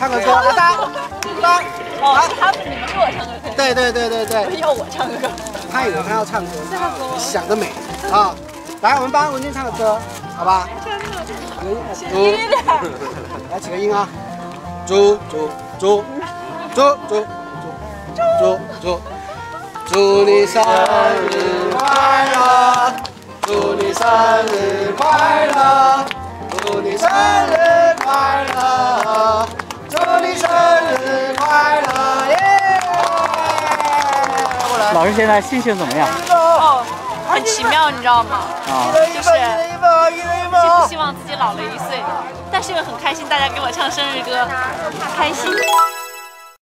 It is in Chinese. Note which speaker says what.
Speaker 1: 唱个歌，来三三，
Speaker 2: 哦，他们你们给我唱歌，
Speaker 1: 对对对对对，
Speaker 2: 要我唱歌，
Speaker 1: 他以为他要唱歌，想得美。啊！来，我们帮文静唱个歌，好吧？起个音，来起个音啊！祝祝祝祝祝祝祝祝祝你生日快乐！祝你生日快乐！日快乐！耶！
Speaker 3: 老师现在心情怎么样？
Speaker 2: 哦，很奇妙，你知道吗？
Speaker 3: 啊，
Speaker 2: 就是既不希望自己老了一岁，但是又很开心，大家给我唱生日歌，开心。